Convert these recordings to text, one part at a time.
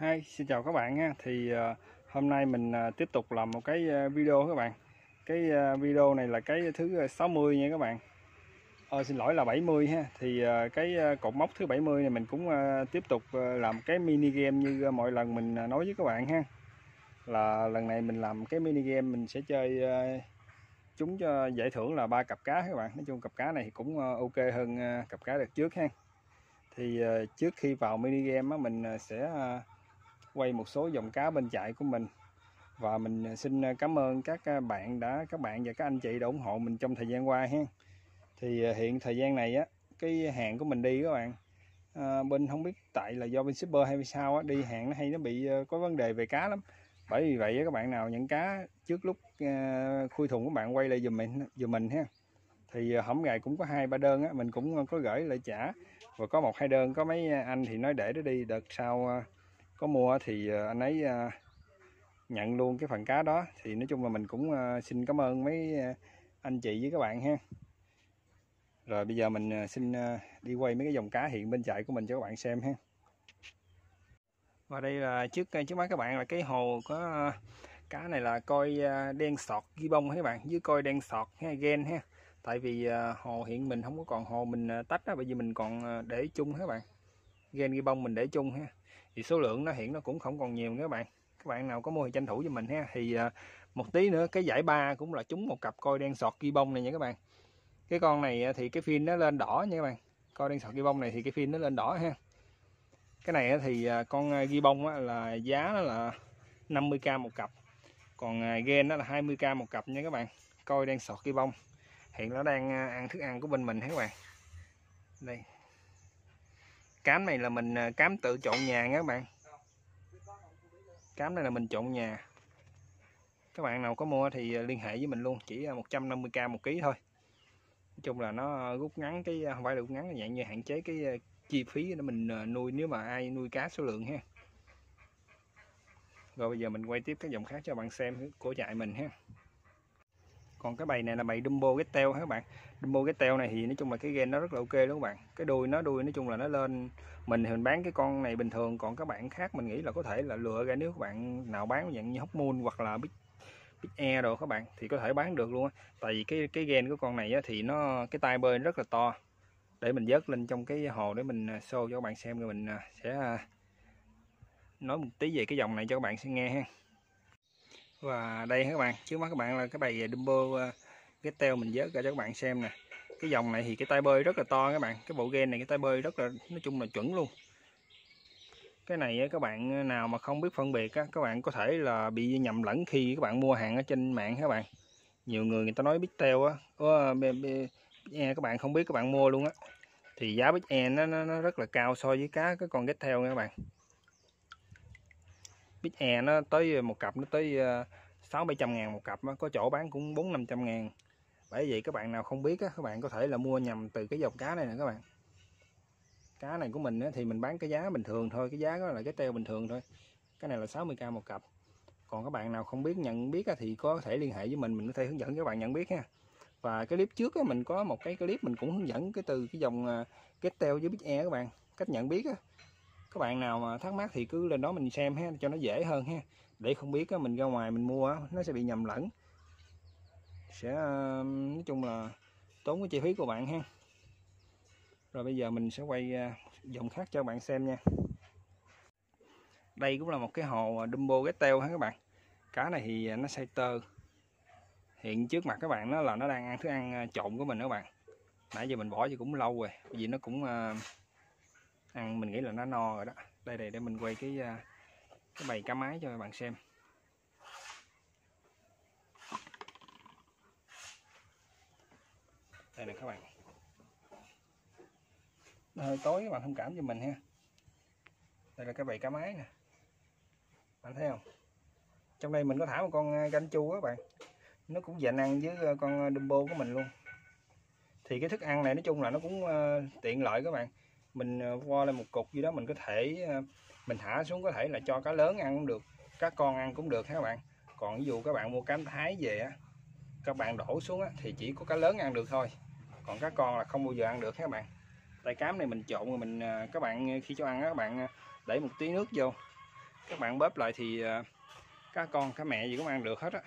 Hi, xin chào các bạn nha. Thì uh, hôm nay mình uh, tiếp tục làm một cái uh, video các bạn. Cái uh, video này là cái thứ 60 nha các bạn. Ờ, xin lỗi là 70 ha. Thì uh, cái uh, cột mốc thứ 70 này mình cũng uh, tiếp tục uh, làm cái mini game như uh, mọi lần mình uh, nói với các bạn ha. Là lần này mình làm cái mini game mình sẽ chơi uh, chúng cho giải thưởng là ba cặp cá các bạn. Nói chung cặp cá này thì cũng uh, ok hơn uh, cặp cá đợt trước ha. Thì uh, trước khi vào mini game á, mình uh, sẽ uh, quay một số dòng cá bên chạy của mình. Và mình à, xin à, cảm ơn các à, bạn đã các bạn và các anh chị đã ủng hộ mình trong thời gian qua ha thì hiện thời gian này á cái hàng của mình đi các bạn. À, bên không biết tại là do bên shipper hay sao á đi hàng nó hay nó bị có vấn đề về cá lắm. Bởi vì vậy các bạn nào nhận cá trước lúc à, khui thùng các bạn quay lại giùm mình giùm mình ha. Thì hổng ngày cũng có hai ba đơn á mình cũng có gửi lại trả. Và có một hai đơn có mấy anh thì nói để nó đi đợt sau có mua thì ờ, anh ấy ờ, nhận luôn cái phần cá đó. Thì nói chung là mình cũng ờ, xin cảm ơn mấy anh chị với các bạn ha. Rồi bây giờ mình xin đi quay mấy cái dòng cá hiện bên chạy của mình cho các bạn xem ha. Và đây là trước trước mắt các bạn là cái hồ có cá này là coi đen sọt ghi bông các bạn, dưới coi đen sọt ha gen ha. Tại vì hồ hiện mình không có còn hồ mình tách á bởi vì mình còn để chung các bạn. Gen ghi bông mình để chung ha thì số lượng nó hiện nó cũng không còn nhiều nữa các bạn. Các bạn nào có mua thì tranh thủ cho mình ha. Thì à, một tí nữa, cái giải ba cũng là trúng một cặp coi đen sọt ghi bông này nha các bạn. Cái con này à, thì cái phim nó lên đỏ nha các bạn. Coi đen sọt ghi bông này thì cái phim nó lên đỏ ha. Cái này thì à, con ghi bông là giá nó là 50k một cặp. Còn gen nó là 20k một cặp nha các bạn. Coi đen sọt ghi bông hiện nó đang ăn thức ăn của bên mình các bạn. Đây cám này là mình à, cám tự trộn nhà nha các bạn. Cám này là mình trộn nhà. Các bạn nào có mua thì à, liên hệ với mình luôn, chỉ à, 150k một ký thôi. Nói chung là nó rút ngắn cái không phải là rút ngắn, là dạng như hạn chế cái chi phí để mình nuôi nếu mà ai nuôi cá số lượng ha. Rồi bây giờ mình quay tiếp các dòng khác cho bạn xem, của chạy mình ha còn cái bầy này là bầy Dumbo Gettel các bạn? Dumbo Gettel này thì nói chung là cái gen nó rất là ok đó các bạn. Cái đuôi nó đuôi nói chung là nó lên mình thì mình bán cái con này bình thường. Còn các bạn khác mình nghĩ là có thể là lựa ra nếu các bạn nào bán dạng như hóc môn hoặc là big big e rồi các bạn thì có thể bán được luôn á. Tại vì cái cái gen của con này á, thì nó cái tay bơi rất là to. Để mình dớt lên trong cái hồ để mình à, show cho các bạn xem rồi mình à, sẽ à, nói một tí về cái dòng này cho các bạn sẽ nghe ha và đây các bạn trước mắt các bạn là cái bài Dumbo ờ, cái teo mình vớt ra cho các bạn xem nè. Cái dòng này thì cái tay bơi rất là to các bạn. Cái bộ gen này cái tay bơi rất là nói chung là chuẩn luôn. Cái này các bạn nào mà không biết phân biệt á, các bạn có thể là bị nhầm lẫn khi các bạn mua hàng ở trên mạng các bạn. Nhiều người người ta nói biết teo á e các bạn không biết các bạn mua luôn á. Thì giá bít e nó, nó, nó rất là cao so với cá cái con get theo nha các bạn bít e nó tới ờ, một cặp nó tới ờ, sáu bảy trăm ngàn một cặp có chỗ bán cũng bốn năm trăm ngàn. Bởi vậy các bạn nào không biết các bạn có thể là mua nhầm từ cái dòng cá này nè các bạn. Cá này của mình thì mình bán cái giá bình thường thôi, cái giá đó là cái teo bình thường thôi. Cái này là 60k một cặp. Còn các bạn nào không biết, nhận biết thì có thể liên hệ với mình mình có thể hướng dẫn các bạn nhận biết ha. Và cái clip trước mình có một cái clip mình cũng hướng dẫn cái từ cái dòng ờ, cái teo với bít e các bạn. Cách nhận biết các bạn nào mà thắc mắc thì cứ lên đó mình xem ha, cho nó dễ hơn ha. Để không biết mình ra ngoài mình mua nó sẽ bị nhầm lẫn. Sẽ ờ, nói chung là tốn cái chi phí của bạn ha. Rồi bây giờ mình sẽ quay ờ, dòng khác cho bạn xem nha. Đây cũng là một cái hồ ờ, Dumbo Gettel ha các bạn. Cá này thì nó say tơ hiện trước mặt các bạn nó là nó đang ăn thức ăn trộn của mình đó các bạn. Nãy giờ mình bỏ thì cũng lâu rồi, vì nó cũng ăn mình nghĩ là nó no rồi đó. Đây đây để mình quay cái à, cái bầy cá mái cho các bạn xem. Đây nè các bạn. Nó hơi tối các bạn thông cảm cho mình ha. Đây là cái bầy cá mái nè. Bạn thấy không? Trong đây mình có thả một con à, canh chu các bạn. Nó cũng dành ăn với à, con Dumbo của mình luôn. Thì cái thức ăn này nói chung là nó cũng uh, tiện lợi các bạn mình ờ, vo lên một cục gì đó mình có thể ờ, mình thả xuống có thể là cho cá lớn ăn cũng được cá con ăn cũng được các bạn. Còn ví dụ các bạn mua cám thái về á các bạn đổ xuống á, thì chỉ có cá lớn ăn được thôi còn cá con là không bao giờ ăn được các bạn. Tay cám này mình trộn rồi mình ờ, các bạn khi cho ăn á, các bạn để một tí nước vô các bạn bóp lại thì cá con cá mẹ gì cũng ăn được hết á.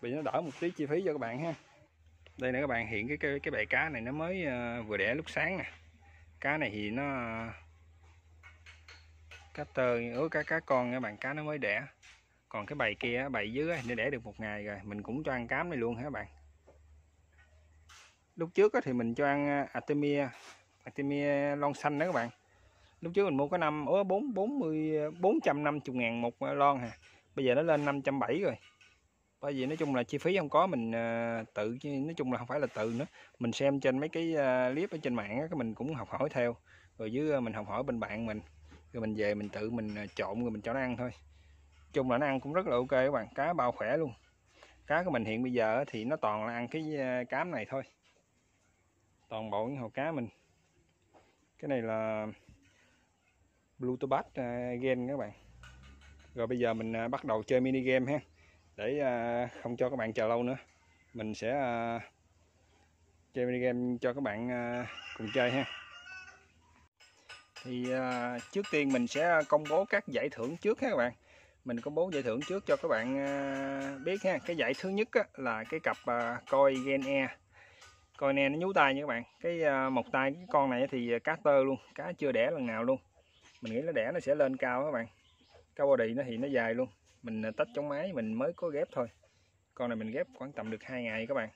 Vì nó đỡ một tí chi phí cho các bạn ha. Đây nè các bạn hiện cái cái, cái bè cá này nó mới vừa đẻ lúc sáng nè cá này thì nó, cá tơ ứa cá cá con các bạn, cá nó mới đẻ. Còn cái bầy kia bầy dưới nó đẻ được một ngày rồi, mình cũng cho ăn cám này luôn hả các bạn? Lúc trước thì mình cho ăn à, Artemia Artemia lon xanh đó các bạn. Lúc trước mình mua có năm ứa bốn bốn mươi, bốn trăm năm chục ngàn một lon hà bây giờ nó lên năm trăm bảy rồi bởi vì nói chung là chi phí không có, mình ờ, tự nói chung là không phải là tự nữa. Mình xem trên mấy cái ờ, clip ở trên mạng cái mình cũng học hỏi theo. Rồi dưới ờ, mình học hỏi bên bạn mình, rồi mình về mình tự mình trộn rồi mình cho nó ăn thôi. Chung là nó ăn cũng rất là ok các bạn, cá bao khỏe luôn. Cá của mình hiện bây giờ thì nó toàn là ăn cái cám này thôi. Toàn bộ những hồ cá mình. Cái này là blue tobat gen các bạn. Rồi bây giờ mình bắt đầu chơi mini game ha để à, không cho các bạn chờ lâu nữa. Mình sẽ à, chơi mini game cho các bạn à, cùng chơi ha. Thì trước tiên mình sẽ công bố các giải thưởng trước ha các bạn. Mình công bố giải thưởng trước cho các bạn biết ha. Cái giải thứ nhất là cái cặp coi gen e. Coi nè e nó nhú tay nha các bạn. Cái một tay cái con này thì cá tơ luôn, cá chưa đẻ lần nào luôn. Mình nghĩ nó đẻ nó sẽ lên cao các bạn. Cao body nó thì nó dài luôn mình à, tách chống máy mình mới có ghép thôi. Con này mình ghép khoảng tầm được hai ngày các bạn.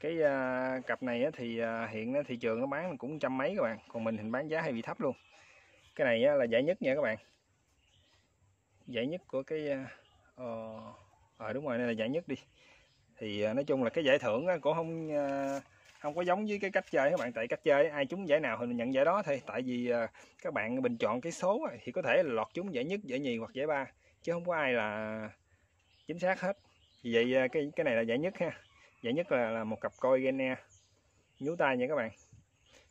Cái uh, cặp này thì uh, hiện thị trường nó bán cũng trăm mấy các bạn còn mình hình bán giá hơi bị thấp luôn. Cái này là giải nhất nha các bạn. Giải nhất của cái ờ uh, đúng rồi đây là giải nhất đi. Thì uh, nói chung là cái giải thưởng cũng không uh, không có giống với cái cách chơi các bạn tại cách chơi ai trúng giải nào thì mình nhận giải đó thôi. Tại vì ờ, các bạn bình chọn cái số thì có thể là lọt trúng giải nhất giải nhì hoặc giải ba chứ không có ai là chính xác hết. Vì vậy ờ, cái cái này là giải nhất ha. Giải nhất là, là một cặp coi gene nhú tay nha các bạn.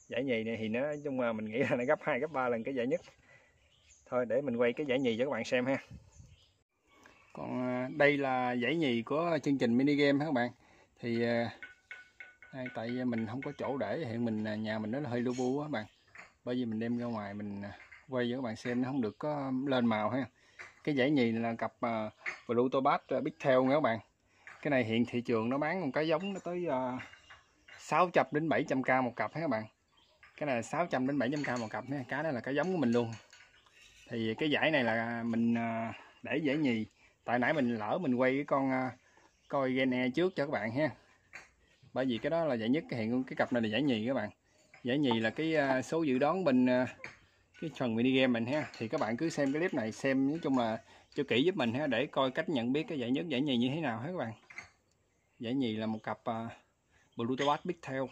Giải nhì này thì nó chung mà mình nghĩ là nó gấp hai gấp ba lần cái giải nhất. Thôi để mình quay cái giải nhì cho các bạn xem ha. Còn ờ, đây là giải nhì của chương trình mini game các bạn? Thì đây, tại mình không có chỗ để hiện mình à, nhà mình nó hơi lu bu á bạn. Bởi vì mình đem ra ngoài mình à, quay cho các bạn xem nó không được có lên màu ha. Cái giải nhì là cặp à, uh, Blue Tobat uh, Big theo nha các bạn. Cái này hiện thị trường nó bán một cái giống nó tới uh, 600 đến 700k một cặp ha các bạn. Cái này là 600 đến 700k một cặp nha cá đó là cái giống của mình luôn. Thì cái giải này là mình uh, để giải nhì. Tại nãy mình lỡ mình quay cái con uh, coi gene trước cho các bạn ha bởi vì cái đó là giải nhất cái hiện cái cặp này là giải nhì các bạn. Giải nhì là cái à, số dự đoán bên à, cái phần mini game mình ha. Thì các bạn cứ xem cái clip này xem nói chung là cho kỹ giúp mình ha để coi cách nhận biết cái giải nhất giải nhì như thế nào hết các bạn. Giải nhì là một cặp uh, Bluetooth Big Tail.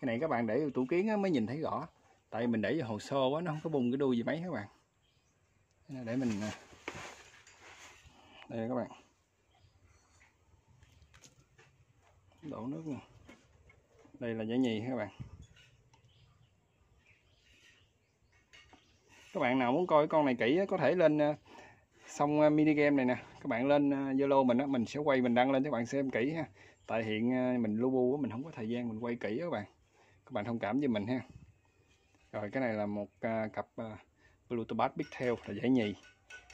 Cái này các bạn để tủ kiến mới nhìn thấy rõ. Tại mình để hồ sơ quá nó không có bung cái đuôi gì mấy các bạn. Để mình đây các bạn. Đổ nước nè. Đây là giải nhì các bạn. Các bạn nào muốn coi con này kỹ có thể lên à, xong à, mini game này nè. Các bạn lên à, zalo mình á mình sẽ quay mình đăng lên cho các bạn xem kỹ ha. Tại hiện mình lu bu mình không có thời gian mình quay kỹ các bạn. Các bạn thông cảm với mình ha. Rồi cái này là một cặp Bluetooth Big Tail là giải nhì.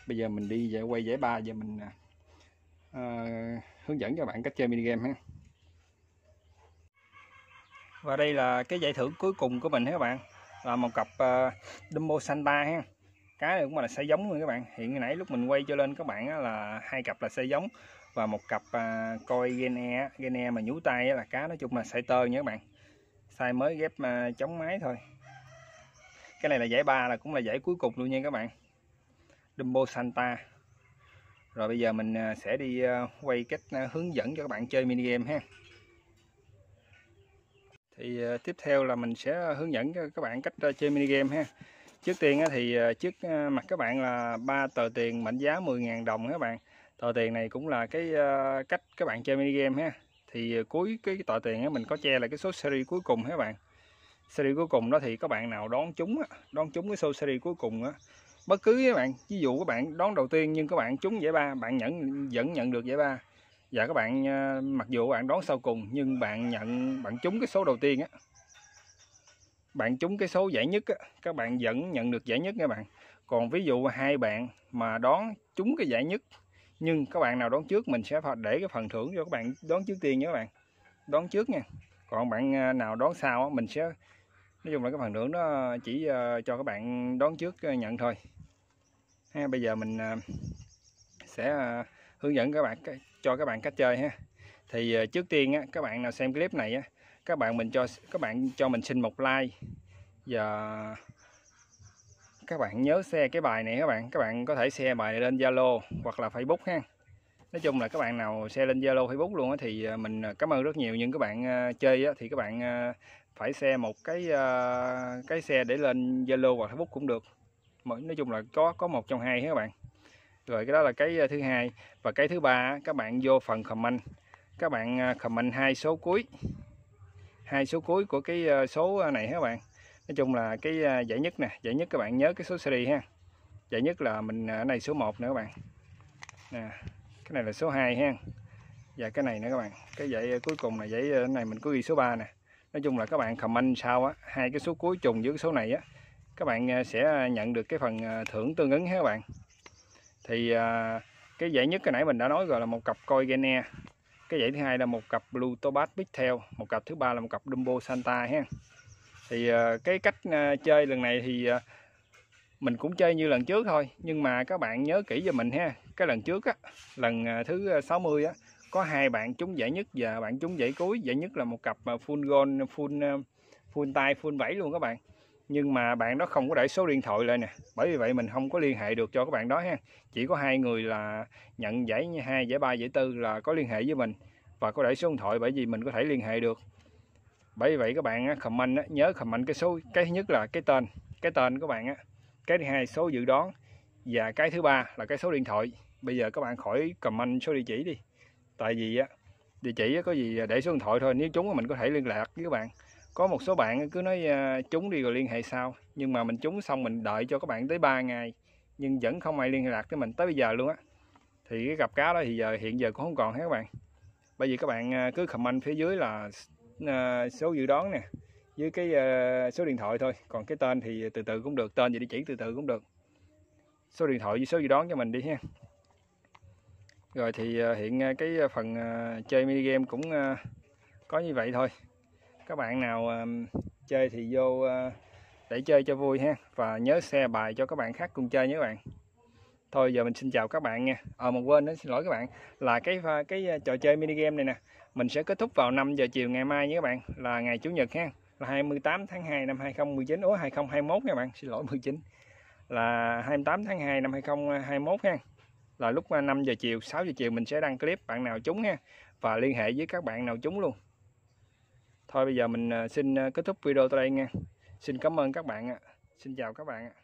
Bây giờ mình đi về quay giải ba giờ mình uh, hướng dẫn cho bạn cách chơi mini game ha và đây là cái giải thưởng cuối cùng của mình các bạn? Là một cặp uh, Dumbo Santa ha. Cái này cũng là size giống luôn các bạn. Hiện nãy lúc mình quay cho lên các bạn là hai cặp là size giống và một cặp uh, coi gene gene mà nhú tay là cá nói chung là size tơ nha các bạn. Sai mới ghép uh, chống máy thôi. Cái này là giải ba là cũng là giải cuối cùng luôn nha các bạn. Dumbo Santa. Rồi bây giờ mình sẽ đi quay cách hướng dẫn cho các bạn chơi mini game ha thì ờ, tiếp theo là mình sẽ hướng dẫn cho các bạn cách ờ, chơi mini game ha. Trước tiên thì ờ, trước mặt các bạn là ba tờ tiền mệnh giá 10.000 đồng các bạn. Tờ tiền này cũng là cái cách các bạn chơi mini game ha. Thì cuối cái tờ tiền mình có che là cái số series cuối cùng các bạn. Series cuối cùng đó thì các bạn nào đón chúng đón chúng cái số series cuối cùng á, bất cứ các bạn. Ví dụ các bạn đón đầu tiên nhưng các bạn trúng giải ba, bạn nhận vẫn nhận được giải ba và các bạn ờ, mặc dù bạn đón sau cùng nhưng bạn nhận bạn trúng cái số đầu tiên á. Bạn trúng cái số giải nhất á, các bạn vẫn nhận được giải nhất nha bạn. Còn ví dụ hai bạn mà đón trúng cái giải nhất nhưng các bạn nào đón trước mình sẽ phải để cái phần thưởng cho các bạn đón trước tiên nha các bạn. Đón trước nha. Còn bạn ờ, nào đón sau mình sẽ nói chung là cái phần thưởng đó chỉ ờ, cho các bạn đón trước nhận thôi. Ha, bây giờ mình sẽ hướng dẫn các bạn cho các bạn cách chơi ha. Thì ờ, trước tiên á, các bạn nào xem clip này á, các bạn mình cho các bạn cho mình xin một like. Và các bạn nhớ share cái bài này các bạn. Các bạn có thể share bài này lên Zalo hoặc là Facebook ha. Nói chung là các bạn nào share lên Zalo Facebook luôn á thì ờ, mình ờ, cảm ơn rất nhiều nhưng các bạn chơi á, thì các bạn phải share một cái cái xe để lên Zalo hoặc Facebook cũng được. Nói chung là có có một trong hai các bạn rồi cái đó là cái ờ, thứ hai. Và cái thứ ba các bạn vô phần comment. Các bạn ờ, comment hai số cuối. Hai số cuối của cái ờ, số này các bạn? Nói chung là cái giải nhất nè. Giải nhất các bạn nhớ cái số series ha. Giải nhất là mình ở này số 1 nữa các bạn. Nè, cái này là số 2 ha. Và cái này nữa các bạn. Cái giải cuối cùng là giải này mình có ghi số 3 nè. Nói chung là các bạn comment sau á, hai cái số cuối trùng với cái số này á, các bạn sẽ nhận được cái phần thưởng tương ứng ha các bạn thì à, cái dãy nhất cái nãy mình đã nói rồi là một cặp coi Gene. Cái dãy thứ hai là một cặp Blue Tobat Pixel một cặp thứ ba là một cặp Dumbo Santa ha. Thì à, cái cách à, chơi lần này thì à, mình cũng chơi như lần trước thôi nhưng mà các bạn nhớ kỹ cho mình ha. Cái lần trước á lần à, thứ à, 60 á có hai bạn trúng giải nhất và bạn trúng giải cuối. Giải nhất là một cặp full gold full full tay full vẫy luôn các bạn nhưng mà bạn đó không có để số điện thoại lại nè. Bởi vì vậy mình không có liên hệ được cho các bạn đó ha. Chỉ có hai người là nhận giải hai, giải ba, giải tư là có liên hệ với mình. Và có để số điện thoại bởi vì mình có thể liên hệ được. Bởi vậy các bạn comment nhớ comment cái số, cái thứ nhất là cái tên cái tên các bạn á. Cái thứ hai, số dự đoán. Và cái thứ ba là cái số điện thoại. Bây giờ các bạn khỏi comment số địa chỉ đi. Tại vì á, địa chỉ có gì để số điện thoại thôi. Nếu chúng mình có thể liên lạc với các bạn có một số bạn cứ nói à, trúng đi rồi liên hệ sau. Nhưng mà mình trúng xong mình đợi cho các bạn tới 3 ngày, nhưng vẫn không ai liên lạc với mình tới bây giờ luôn á. Thì cái cặp cá đó thì giờ, hiện giờ cũng không còn hết các bạn? Bởi vì các bạn à, cứ comment phía dưới là à, số dự đoán nè, với cái số điện thoại thôi. Còn cái tên thì từ từ cũng được, tên và địa chỉ từ từ cũng được. Số điện thoại với số dự đoán cho mình đi ha. Rồi thì hiện cái phần chơi mini game cũng có như vậy thôi các bạn nào uh, chơi thì vô uh, để chơi cho vui ha và nhớ share bài cho các bạn khác cùng chơi nhé các bạn. Thôi giờ mình xin chào các bạn nha. Ờ à, mà quên đó xin lỗi các bạn. Là cái ờ, cái ờ, trò chơi mini game này nè mình sẽ kết thúc vào 5 giờ chiều ngày mai nhé các bạn. Là ngày chủ nhật ha là 28 tháng 2 năm 2019 ủa 2021 nha bạn xin lỗi 19 là 28 tháng 2 năm 2021 ha là lúc 5 giờ chiều 6 giờ chiều mình sẽ đăng clip bạn nào trúng ha và liên hệ với các bạn nào trúng luôn thôi bây giờ mình à, xin à, kết thúc video tại đây nha. Xin cảm ơn các bạn ạ. Xin chào các bạn ạ.